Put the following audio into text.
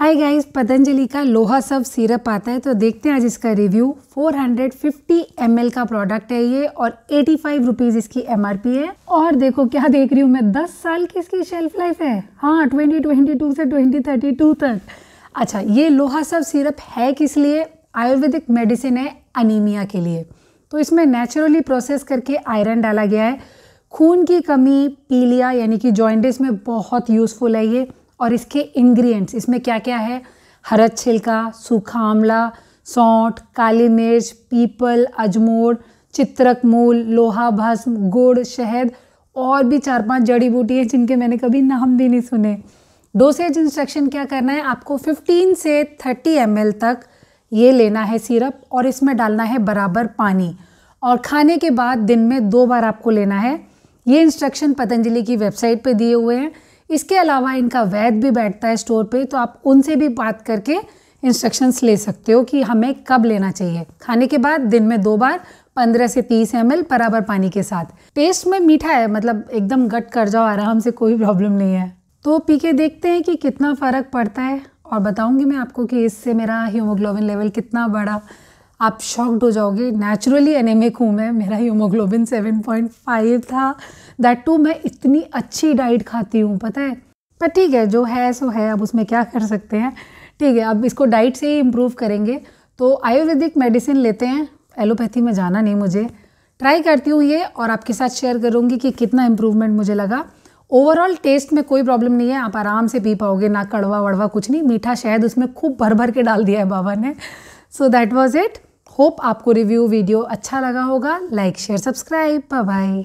Hi guys Patanjali का लोहा सब सिरप आता है तो देखते हैं आज इसका रिव्यू 450 ml का प्रोडक्ट है ये और 85 रुपीस इसकी एमआरपी है। और देखो क्या देख रही हूँ मैं 10 साल की इसकी शेल्फ लाइफ है। हाँ 2022 से 2032 तक। अच्छा ये लोहा सब सिरप है किस लिए? आयुर्वेदिक मेडिसिन है अनीमिया के लिए। तो इसमें नेचुरली प्रोसेस करके आयरन डाला गया है। खून की कमी, पीलिया, यानी कि जॉइंटिस में बहुत यूज़फुल है ये। और इसके इंग्रेडिएंट्स इसमें क्या क्या है? हरद छिलका, सूखा आंवला, सौंठ, काली मिर्च, पीपल अजमोड़ चित्रक मूल, लोहा भस्म, गुड़, शहद और भी चार पाँच जड़ी बूटी हैं जिनके मैंने कभी नाम भी नहीं सुने। डोसेज इंस्ट्रक्शन क्या करना है? आपको 15 से 30 एम तक ये लेना है सिरप और इसमें डालना है बराबर पानी। और खाने के बाद दिन में दो बार आपको लेना है। ये इंस्ट्रक्शन पतंजलि की वेबसाइट पे दिए हुए हैं। इसके अलावा इनका वैद भी बैठता है स्टोर पे तो आप उनसे भी बात करके इंस्ट्रक्शंस ले सकते हो कि हमें कब लेना चाहिए। खाने के बाद दिन में दो बार पंद्रह से तीस एम बराबर पानी के साथ। टेस्ट में मीठा है मतलब एकदम गट कर जाओ, आराम से कोई प्रॉब्लम नहीं है। तो पी के देखते हैं कि कितना फ़र्क पड़ता है। और बताऊँगी मैं आपको कि इससे मेरा हीमोग्लोबिन लेवल कितना बढ़ा आप शॉक्ड हो जाओगे। नेचुरली एनेमिक हूँ। मैं मेरा हीमोग्लोबिन 7.5 था। दैट टू मैं इतनी अच्छी डाइट खाती हूँ, पता है? पर ठीक है, जो है सो है। अब उसमें क्या कर सकते हैं? ठीक है, अब इसको डाइट से ही इम्प्रूव करेंगे। तो आयुर्वेदिक मेडिसिन लेते हैं। एलोपैथी में जाना नहीं मुझे। ट्राई करती हूँ ये और आपके साथ शेयर करूँगी कि कितना इम्प्रूवमेंट मुझे लगा। ओवरऑल टेस्ट में कोई प्रॉब्लम नहीं है। आप आराम से पी पाओगे। ना कड़वा वड़वा कुछ नहीं। मीठा शायद उसमें खूब भर भर के डाल दिया है बाबा ने। So that was it hope आपको रिव्यू वीडियो अच्छा लगा होगा। Like share subscribe. बाय